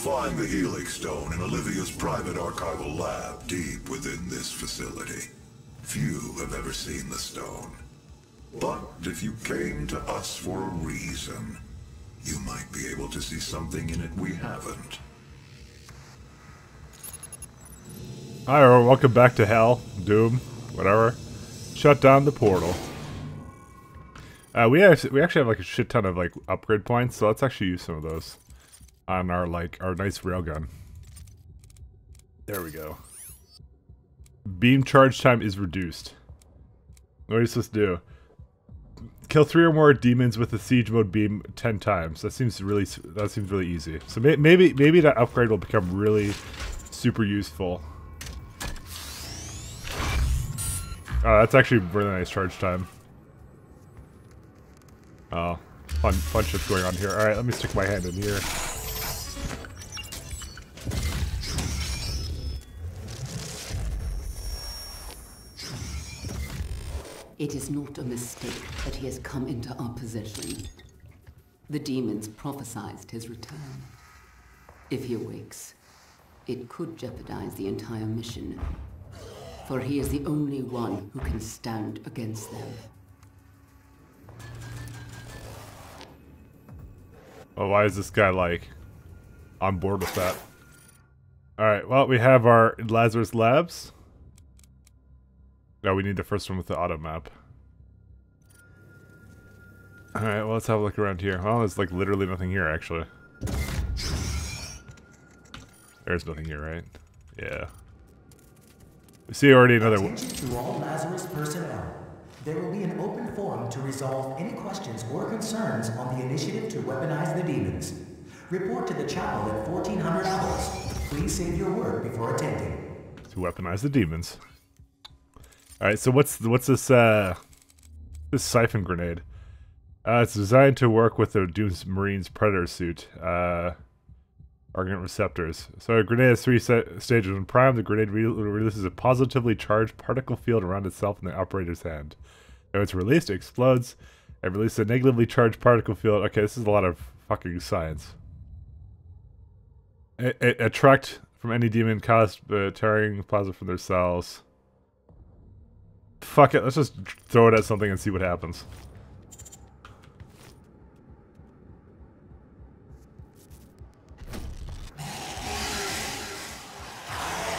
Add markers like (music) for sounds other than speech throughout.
find the Helix Stone in Olivia's private archival lab deep within this facility. Few have ever seen the stone. But if you came to us for a reason, you might be able to see something in it we haven't. Hi, everyone. Welcome back to Hell, Doom, whatever. Shut down the portal. Uh, we actually, we actually have like a shit ton of like upgrade points, so let's actually use some of those on our like our nice railgun. There we go. Beam charge time is reduced. What are you supposed to do? Kill three or more demons with the siege mode beam ten times. That seems really that seems really easy. So may, maybe maybe that upgrade will become really super useful. Oh, that's actually really nice charge time. Oh, fun, fun shit's going on here. Alright, let me stick my hand in here. It is not a mistake that he has come into our possession. The demons prophesized his return. If he awakes, it could jeopardize the entire mission. For he is the only one who can stand against them. Oh, why is this guy, like, on board with that? Alright, well, we have our Lazarus Labs. No, we need the first one with the auto map. Alright, well, let's have a look around here. Well, there's, like, literally nothing here, actually. There's nothing here, right? Yeah. We see already another one. To all Lazarus personnel. There will be an open forum to resolve any questions or concerns on the initiative to weaponize the demons. Report to the chapel at 1400 hours. Please save your word before attending. To weaponize the demons. Alright, so what's what's this uh this siphon grenade? Uh it's designed to work with the Doom's Marine's Praetor suit. Uh Argent receptors. So a grenade has three stages. When primed, the grenade re releases a positively charged particle field around itself in the operator's hand. When it's released, it explodes and releases a negatively charged particle field. Okay, this is a lot of fucking science. It, it attract from any demon caused uh, tearing plasma from their cells. Fuck it, let's just throw it at something and see what happens.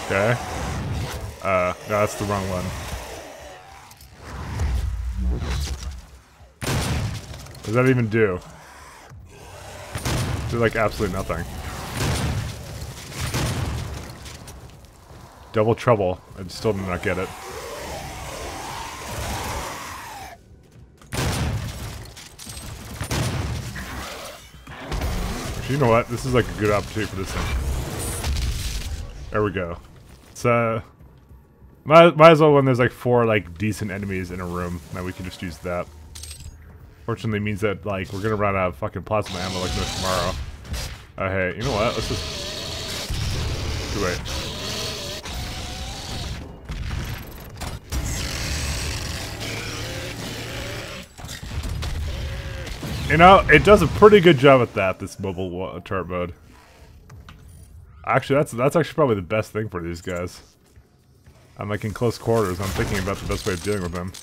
Okay. Uh, no, that's the wrong one. What does that even do? Do like absolutely nothing. Double trouble. I still did not get it. You know what? This is like a good opportunity for this thing. There we go. Uh might, might as well when there's like four like decent enemies in a room, then we can just use that. Fortunately means that like we're gonna run out of fucking plasma ammo like no tomorrow. Hey, you know what? Let's just do it. You know, it does a pretty good job at that, this mobile turret mode. Actually, that's that's actually probably the best thing for these guys. I'm like in close quarters. I'm thinking about the best way of dealing with them.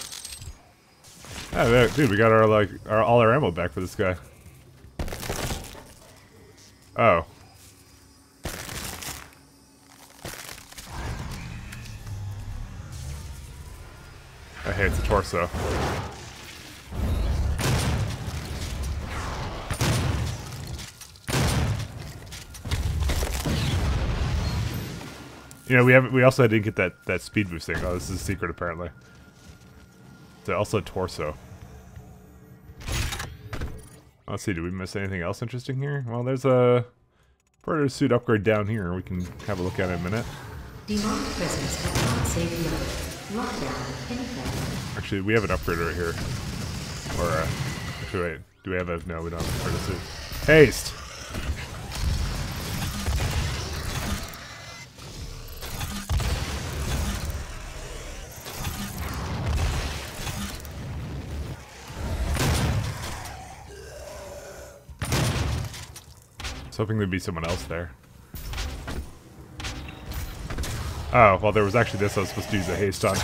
Yeah, dude, we got our like our all our ammo back for this guy. Oh. I hate the torso. You know, we have we also didn't get that that speed boost thing. Oh, this is a secret apparently. So also torso. Let's see, did we miss anything else interesting here? Well, there's a Praetor suit upgrade down here. We can have a look at it in a minute. Demonic presence at unsafe level. Lockdown anything. Actually, we have an upgrade right here. Or, uh, actually, wait. Do we have a... No, we don't have a Praetor suit. Haste! hoping there'd be someone else there. Oh, well, there was actually this I was supposed to use the haste on.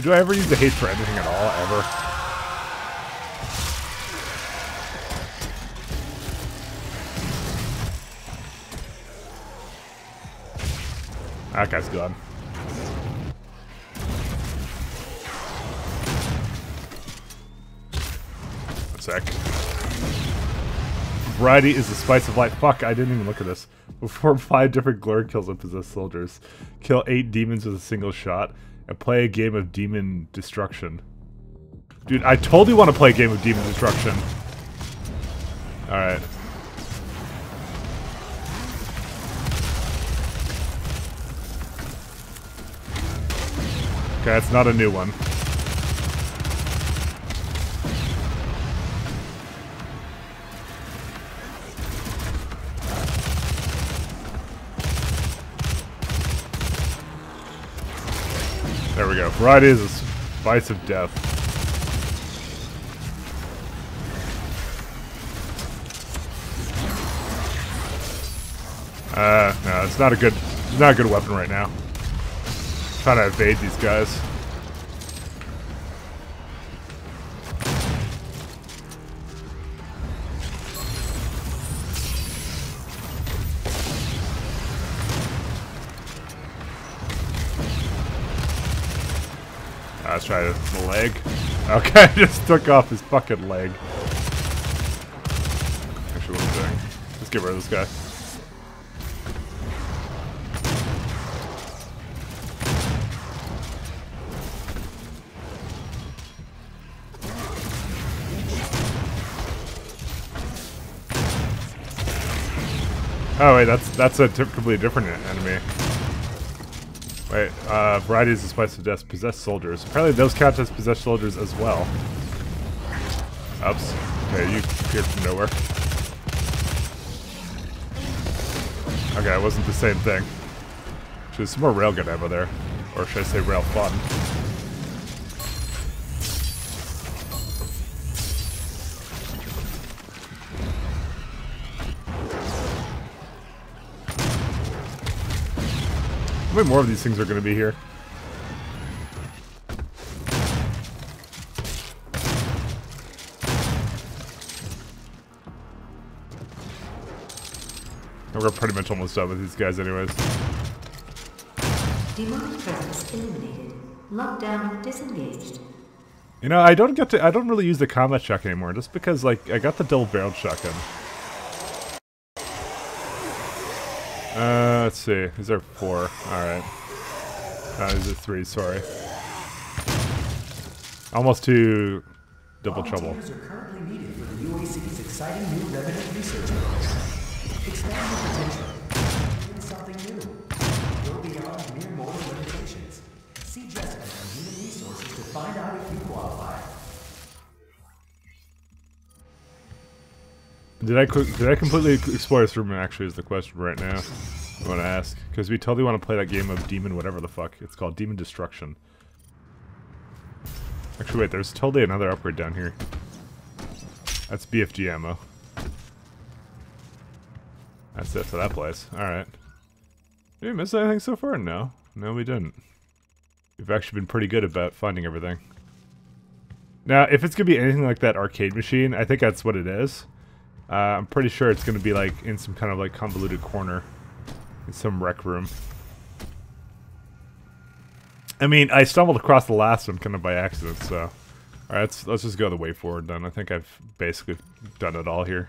Do I ever use the haste for anything at all, ever? That guy's gone. Sec. Variety is the spice of life. Fuck, I didn't even look at this. Perform five different glory kills on possessed soldiers. Kill eight demons with a single shot. And play a game of demon destruction. Dude, I totally want to play a game of demon destruction. Alright. Okay, it's not a new one. Variety is a spice of death. Uh, no, it's not a good, it's not a good weapon right now. Trying to evade these guys. Leg. Okay, (laughs) I just took off his fucking leg. Actually, what I'm doing? Let's get rid of this guy. Oh wait, that's that's a completely different enemy. Wait, uh, the spice of death. Possessed soldiers. Apparently those count as possessed soldiers as well. Oops. Okay, you appeared from nowhere. Okay, it wasn't the same thing. There's some more railgun ammo there. Or should I say rail fun. How many more of these things are going to be here? We're pretty much almost done with these guys anyways. Demonic presence eliminated. Lockdown disengaged. You know, I don't get to I don't really use the combat shock anymore just because like I got the double barreled shotgun. Uh, let's see. Is there four? Alright. Uh, is it three? Sorry. Almost two double trouble. Volunteers are currently needed for the UAC's exciting new revenant research program. Expand your potential. Doing something new. Go beyond mere mortal limitations. See Jessica from Human Resources to find out if you qualify. Did I did I completely explore this room? Actually, is the question right now. Want to ask because we totally want to play that game of Demon, whatever the fuck it's called, Demon Destruction. Actually, wait. There's totally another upgrade down here. That's BFG ammo. That's it for that place. All right. Did we miss anything so far? No, no, we didn't. We've actually been pretty good about finding everything. Now, if it's gonna be anything like that arcade machine, I think that's what it is. Uh, I'm pretty sure it's going to be like in some kind of like convoluted corner some rec room. I mean, I stumbled across the last one kind of by accident, so... Alright, let's, let's just go the way forward then. I think I've basically done it all here.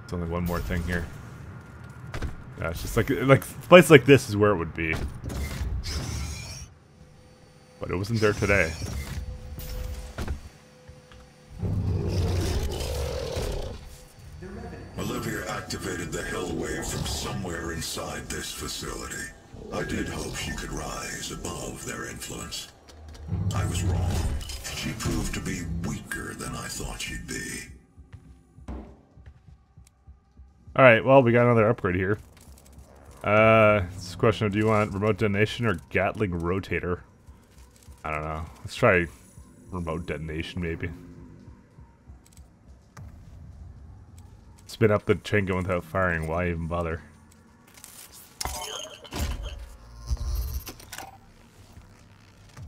There's only one more thing here. Yeah, it's just like, like, a place like this is where it would be. But it wasn't there today. Activated the hell wave from somewhere inside this facility. I did hope she could rise above their influence. I was wrong. She proved to be weaker than I thought she'd be. Alright, well, we got another upgrade here. Uh, it's a question of do you want remote detonation or Gatling rotator? I don't know. Let's try remote detonation, maybe. Spin up the chain gun without firing. Why even bother?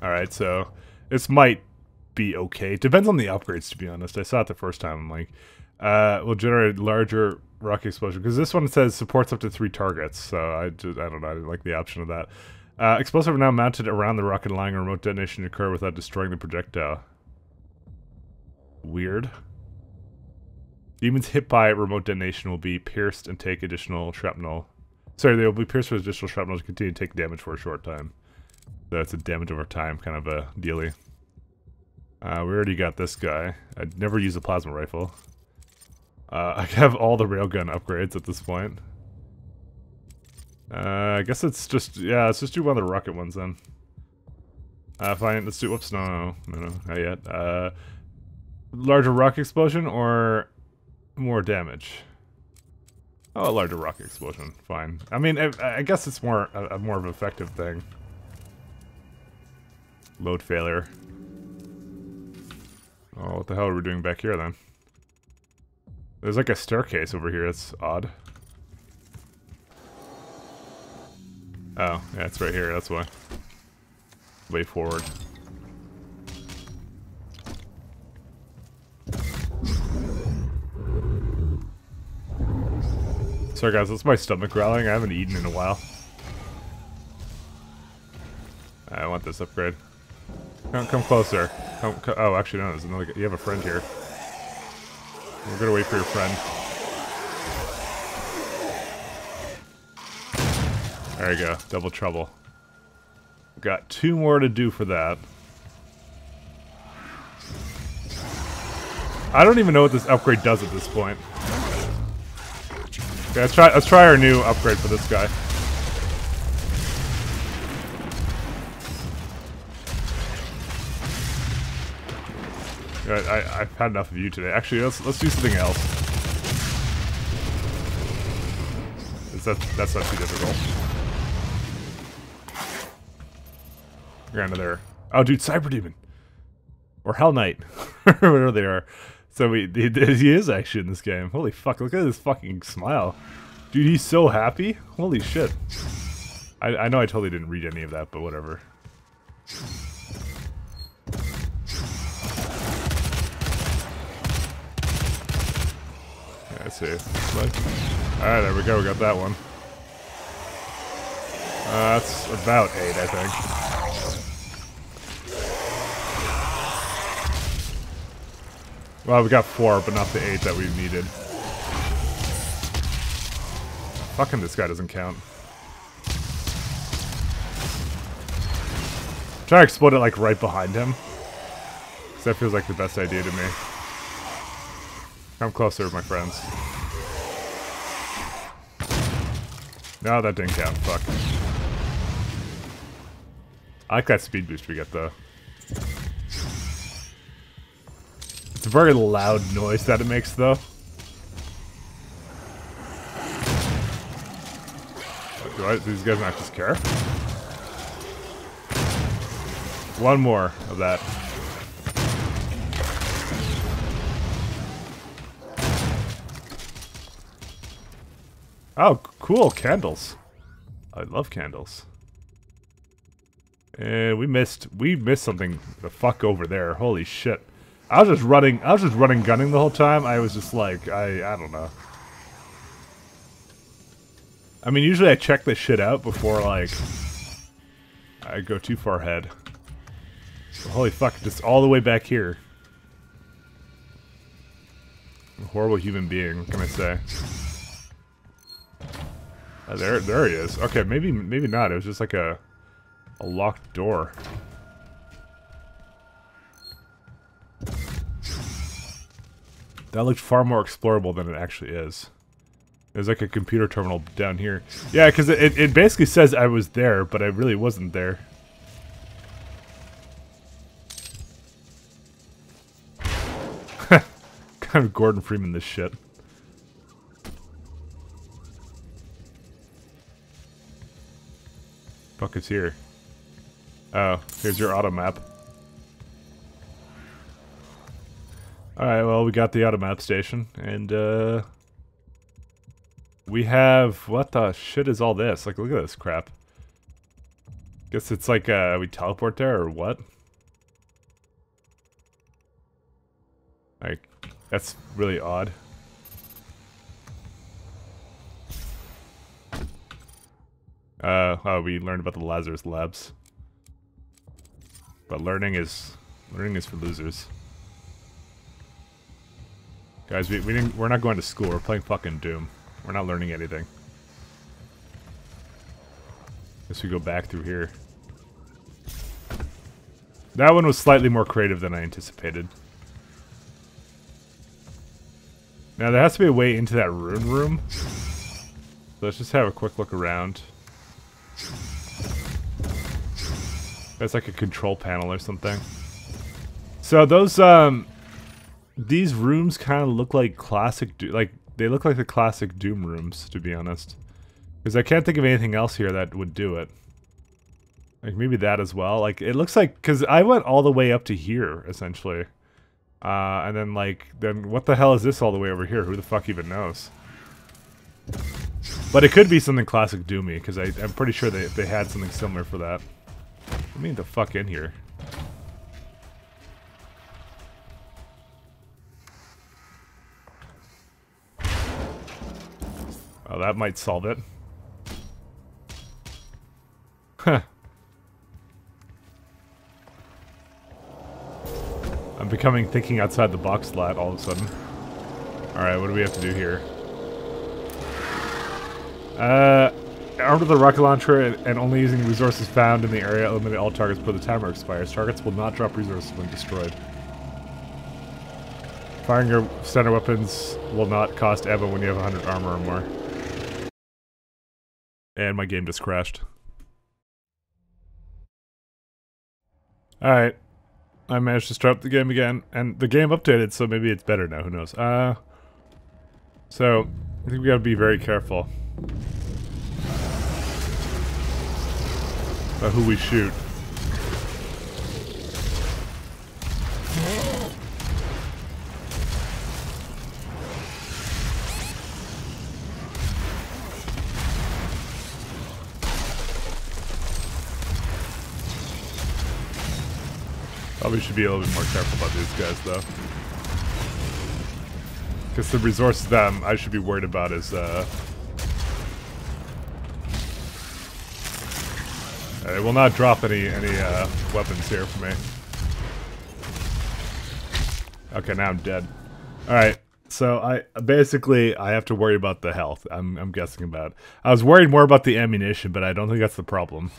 Alright, so this might be okay. Depends on the upgrades, to be honest. I saw it the first time. I'm like, uh, will generate larger rocket explosion because this one says supports up to three targets. So I just I don't know. I didn't like the option of that. Uh, explosive now mounted around the rocket, allowing a remote detonation to occur without destroying the projectile. Weird. Demons hit by remote detonation will be pierced and take additional shrapnel. Sorry, they will be pierced with additional shrapnel to continue to take damage for a short time. So it's a damage over time kind of a dealy. Uh, we already got this guy. I'd never use a plasma rifle. Uh, (laughs) I have all the railgun upgrades at this point. Uh, I guess it's just, yeah, let's just do one of the rocket ones then. Uh, fine, let's do, whoops, no, no, no, no, not yet. Uh, larger rock explosion or more damage? Oh, a larger rocket explosion, fine. I mean, I, I guess it's more, a, a more of an effective thing. Load failure. Oh, what the hell are we doing back here then? There's like a staircase over here, that's odd. Oh, yeah, it's right here, that's why. Way forward. Sorry guys, that's my stomach growling. I haven't eaten in a while. I want this upgrade. Come, come closer. Come, co oh, actually no, there's another. You have a friend here. We're gonna wait for your friend. There you go. Double trouble. Got two more to do for that. I don't even know what this upgrade does at this point. Okay, let's try let's try our new upgrade for this guy. I, have had enough of you today. Actually, let's let's do something else. Is that that's not too difficult? Got another. Oh, dude, Cyber Demon or Hell Knight, (laughs) whatever they are. So we, (laughs) he, he is actually in this game. Holy fuck! Look at his fucking smile, dude. He's so happy. Holy shit! I, I know I totally didn't read any of that, but whatever. I see. Alright, there we go. We got that one. Uh, that's about eight, I think. Well, we got four, but not the eight that we needed. Fucking this guy doesn't count. Try to explode it like right behind him. Because that feels like the best idea to me. Come closer, my friends. No, that didn't count. Fuck. I like that speed boost we get, though. It's a very loud noise that it makes, though. Do, I, do these guys not just care? One more of that. Oh, cool, candles. I love candles. And we missed, we missed something the fuck over there. Holy shit. I was just running, I was just running gunning the whole time. I was just like, I, I don't know. I mean, usually I check this shit out before, like, I go too far ahead. holy fuck, just all the way back here. A horrible human being, what can I say? Oh, there, there he is. Okay, maybe, maybe not. It was just like a, a locked door. That looked far more explorable than it actually is. There's like a computer terminal down here. Yeah, because it, it basically says I was there, but I really wasn't there. (laughs) kind of Gordon Freeman this shit. Fuck is here? Oh, here's your auto map. Alright, well, we got the auto map station, and, uh... we have what the shit is all this? Like, look at this crap. Guess it's like uh, we teleport there or what? Like, that's really odd. Uh, oh, we learned about the Lazarus labs. But learning is learning is for losers. Guys, we, we didn't, we're not going to school. We're playing fucking Doom. We're not learning anything. Guess we go back through here. That one was slightly more creative than I anticipated. Now, there has to be a way into that rune room. So let's just have a quick look around. That's like a control panel or something. So those, um... These rooms kind of look like classic... Like, they look like the classic Doom rooms, to be honest. Because I can't think of anything else here that would do it. Like, maybe that as well. Like, it looks like... Because I went all the way up to here, essentially. Uh, and then, like, then what the hell is this all the way over here? Who the fuck even knows? But it could be something classic Doomy, because I'm pretty sure they, they had something similar for that. Let me the fuck in here. Oh, that might solve it. Huh. I'm becoming thinking outside the box slot all of a sudden. Alright, what do we have to do here? Uh, armed with a rocket launcher and, only using resources found in the area, eliminate all targets before the timer expires. Targets will not drop resources when destroyed. Firing your center weapons will not cost ammo when you have 100 armor or more. And my game just crashed. Alright. I managed to start up the game again, and the game updated, so maybe it's better now, who knows. Uh, so, I think we gotta be very careful. About who we shoot. Probably should be a little bit more careful about these guys, though. Because the resources that I should be worried about is, uh... It will not drop any, any, uh, weapons here for me. Okay, now I'm dead. Alright, so I basically I have to worry about the health. I'm I'm guessing about. I was worried more about the ammunition, but I don't think that's the problem.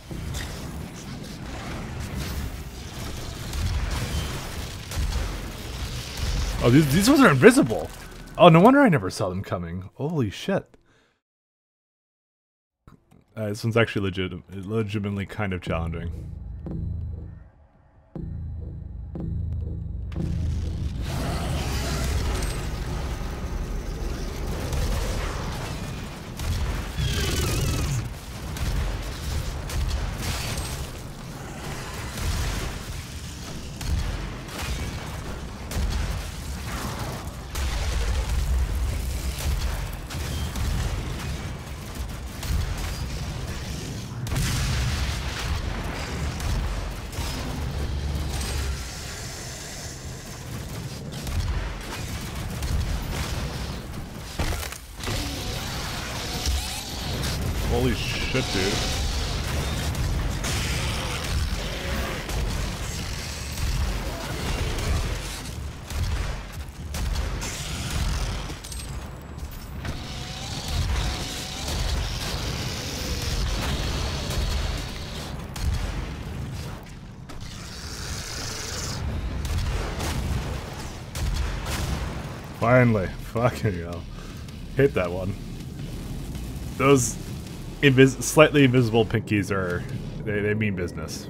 Oh, these, these ones are invisible. Oh, no wonder I never saw them coming. Holy shit. Uh, this one's actually legit, legitimately kind of challenging. Shit, dude. Finally. (laughs) Fucking hell. Hit that one. Those invis slightly invisible pinkies are they, they mean business.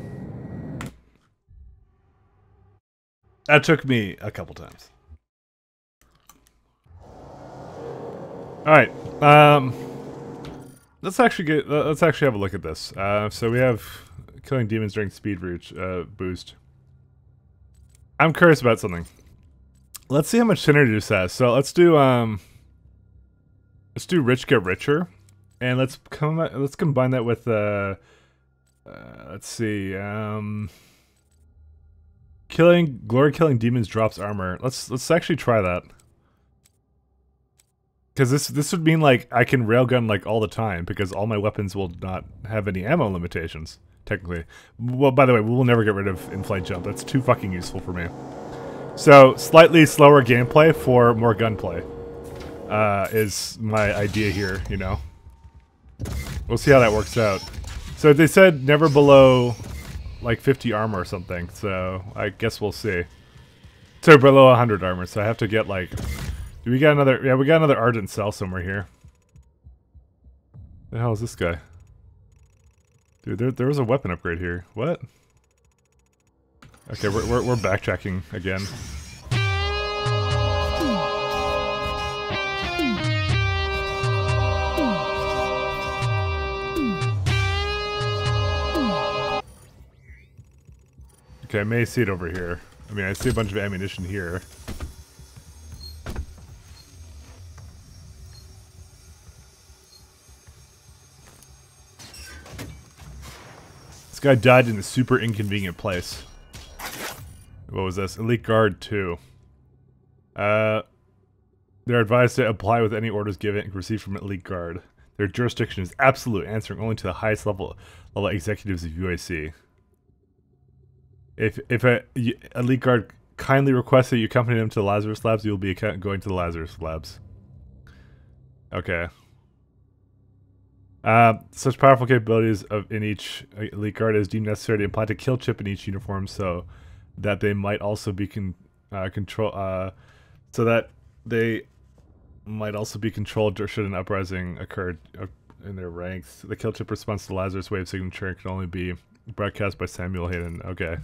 That took me a couple times. All right, um, let's actually get let's actually have a look at this. Uh, so we have killing demons during speed reach uh, boost. I'm curious about something. Let's see how much synergy this has. So let's do um. let's do rich get richer, and let's come let's combine that with uh, uh let's see um. Killing glory killing demons drops armor. Let's let's actually try that. Cause this this would mean like I can railgun like all the time because all my weapons will not have any ammo limitations, technically. Well by the way, we will never get rid of in-flight jump. That's too fucking useful for me. So slightly slower gameplay for more gunplay. Uh, is my idea here, you know. We'll see how that works out. So they said never below like 50 armor or something, so I guess we'll see. So below 100 armor, so I have to get like... Do we got another... Yeah, we got another Argent Cell somewhere here. The hell is this guy? Dude, there, there was a weapon upgrade here. What? Okay, we're, we're, we're backtracking again. Okay, I may see it over here. I mean, I see a bunch of ammunition here. This guy died in a super inconvenient place. What was this? Elite Guard 2. Uh, they're advised to apply with any orders given received from Elite Guard. Their jurisdiction is absolute, answering only to the highest level level executives of UAC. If if a elite guard kindly requests that you accompany them to the Lazarus Labs, you will be going to the Lazarus Labs. Okay. Uh, such powerful capabilities of in each elite guard is deemed necessary to implant a kill chip in each uniform, so that they might also be con uh, control uh, so that they might also be controlled should an uprising occur uh, in their ranks. The kill chip response to Lazarus wave signature can only be broadcast by Samuel Hayden. Okay.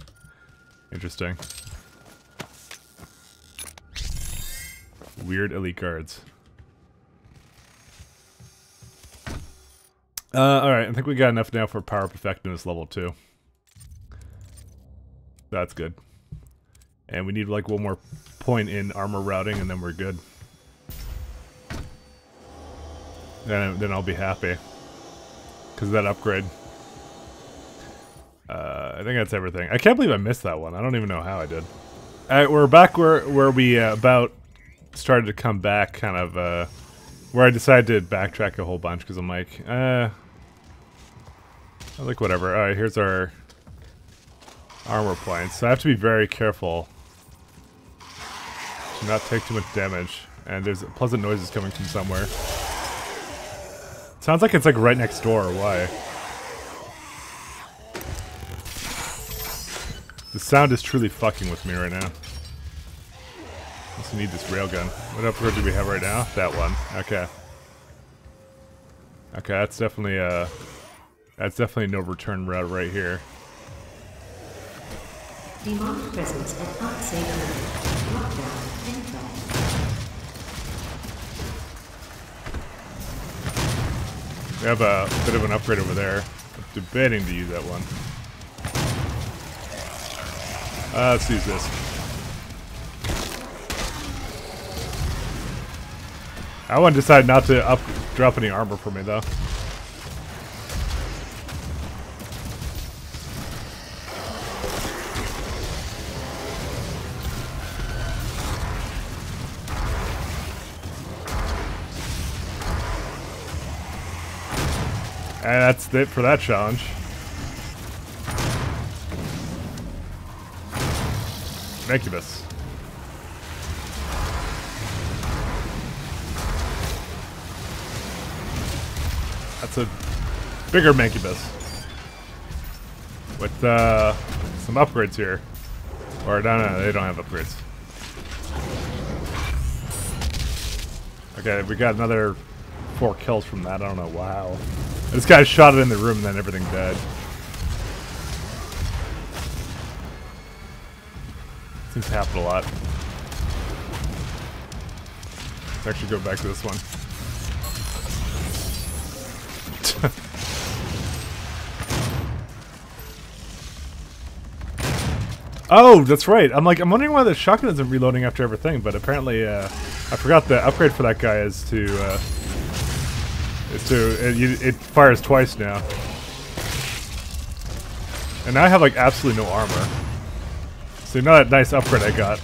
Interesting. Weird elite guards. Uh, alright, I think we got enough now for power up effectiveness level 2. That's good. And we need like one more point in armor routing and then we're good. Then, then I'll be happy. Because that upgrade. I think that's everything. I can't believe I missed that one. I don't even know how I did. Alright, we're back where, where we uh, about started to come back, kind of, uh, where I decided to backtrack a whole bunch, because I'm like, uh, I like whatever. Alright, here's our armor points. So I have to be very careful to not take too much damage. And there's pleasant noises coming from somewhere. Sounds like it's like right next door, why? The sound is truly fucking with me right now. I also need this railgun. What upgrade do we have right now? That one. Okay. Okay, that's definitely uh that's definitely no return route right here. Demonic presence at unsafe Lockdown in We have a bit of an upgrade over there. I'm debating to use that one. Uh, let's use this. I want to decide not to up drop any armor for me though. And that's it for that challenge. Mancubus. That's a bigger Mancubus. With uh, some upgrades here. Or no, no, they don't have upgrades. Okay, we got another four kills from that. I don't know. Wow. This guy shot it in the room and then everything died. Seems to happen a lot. Let's actually go back to this one. (laughs) oh, that's right. I'm like, I'm wondering why the shotgun isn't reloading after everything, but apparently, uh, I forgot the upgrade for that guy is to, uh, It's to it, it fires twice now. And now I have like absolutely no armor. So you that nice upgrade I got.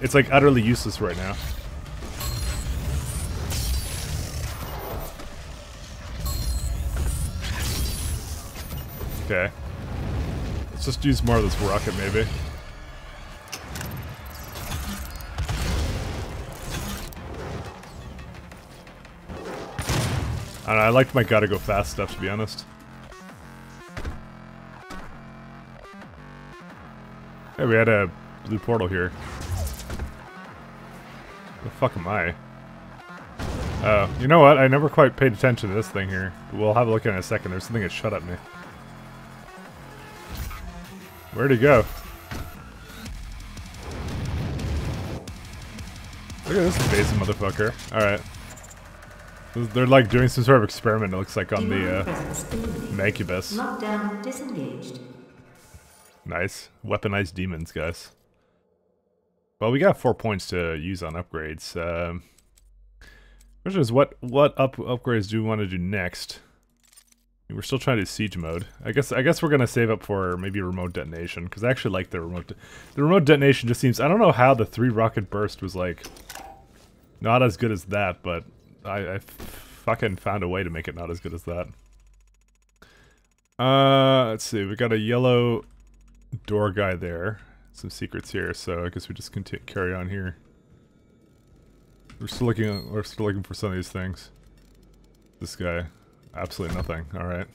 It's like utterly useless right now. Okay. Let's just use more of this rocket maybe. I don't know, I liked my gotta go fast stuff to be honest. Hey, we had a blue portal here. The fuck am I? Oh, you know what? I never quite paid attention to this thing here. We'll have a look in a second. There's something that shut at me. Where'd he go? Look at this invasive motherfucker. Alright. They're like doing some sort of experiment, it looks like, on the uh. Mancubus. Lockdown disengaged. Nice. Weaponized demons, guys. Well, we got four points to use on upgrades. Um, question is, what what up upgrades do we want to do next? We're still trying to siege mode. I guess I guess we're gonna save up for maybe remote detonation because I actually like the remote. The remote detonation just seems. I don't know how the three rocket burst was like not as good as that, but I, I fucking found a way to make it not as good as that. Uh, let's see. We got a yellow door guy there. Some secrets here, so I guess we just continue carry on here. We're still looking. We're still looking for some of these things. This guy, absolutely nothing. All right.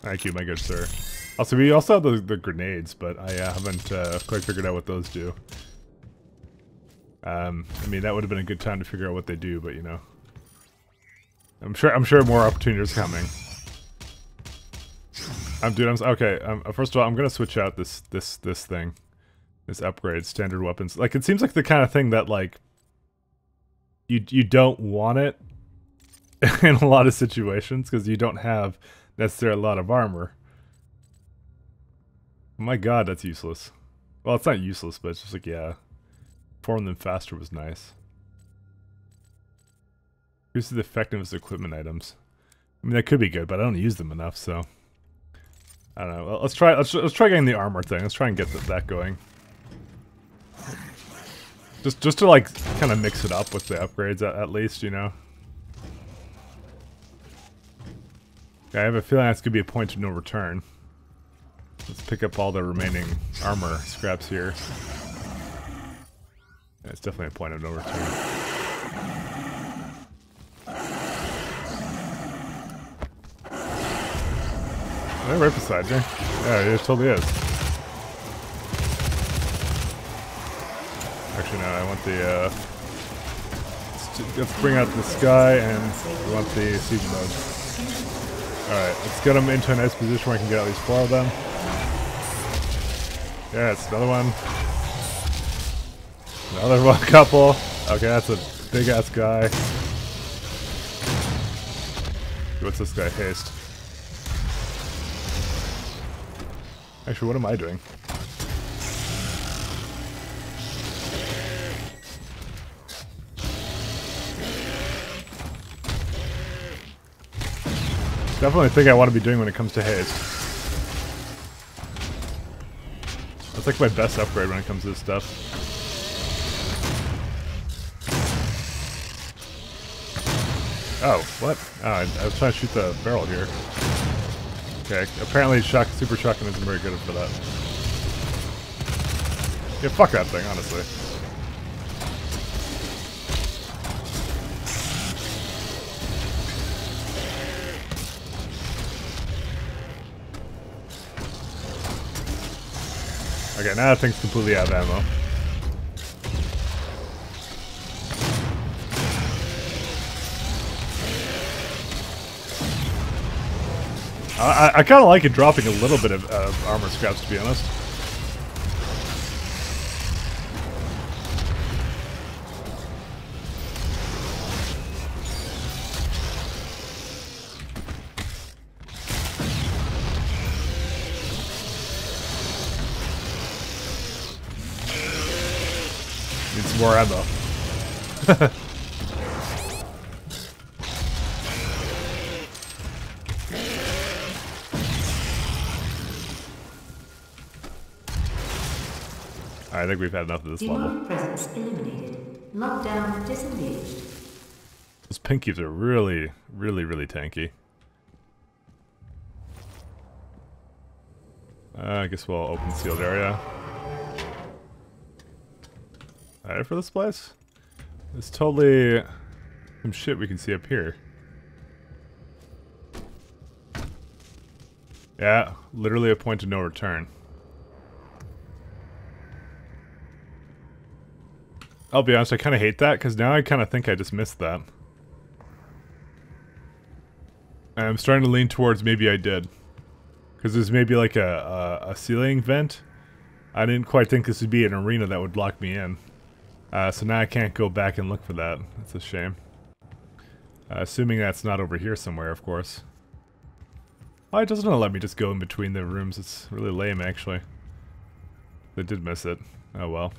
Thank you, my good sir. Also, we also have the, the grenades, but I uh, haven't uh, quite figured out what those do. Um, I mean, that would have been a good time to figure out what they do, but you know. I'm sure. I'm sure more opportunities coming. I'm dude. I'm okay. Um, first of all, I'm gonna switch out this this this thing, this upgrade standard weapons. Like it seems like the kind of thing that like you you don't want it (laughs) in a lot of situations because you don't have necessarily a lot of armor. My God, that's useless. Well, it's not useless, but it's just like yeah, perform them faster was nice. Increases the effectiveness of equipment items. I mean, that could be good, but I don't use them enough, so I don't know. Let's try. Let's let's try getting the armor thing. Let's try and get th that going. Just just to like kind of mix it up with the upgrades at, at least, you know. I have a feeling that's gonna be a point of no return. Let's pick up all the remaining armor scraps here. It's definitely a point of no return. They're right beside me. Yeah, it totally is. Actually, no, I want the, uh... Let's, let's bring out the sky, and we want the siege mode. Alright, let's get them into a nice position where I can get at least four of them. Yeah, it's another one. Another (laughs) one, couple. Okay, that's a big-ass guy. What's this guy? Haste. Actually, what am I doing? Definitely think I want to be doing when it comes to haste. That's like my best upgrade when it comes to this stuff. Oh, what? Oh, I, I was trying to shoot the barrel here. Okay, apparently shock, super shotgun isn't very good for that. Yeah, fuck that thing, honestly. Okay, now that thing's completely out of ammo. I, I, kind of like it dropping a little bit of uh, armor scraps, to be honest. More ammo. (laughs) think we've had enough of this level. Demonic presence eliminated. Lockdown disengaged. Those pinkies are really, really, really tanky. Uh, I guess we'll open sealed area. Alright for this place? There's totally some shit we can see up here. Yeah, literally a point of no return. I'll be honest, I kind of hate that, because now I kind of think I just missed that. I'm starting to lean towards maybe I did. Because there's maybe like a, a, a, ceiling vent. I didn't quite think this would be an arena that would lock me in. Uh, so now I can't go back and look for that. That's a shame. Uh, assuming that's not over here somewhere, of course. Why doesn't it let me just go in between the rooms? It's really lame, actually. They did miss it. Oh well.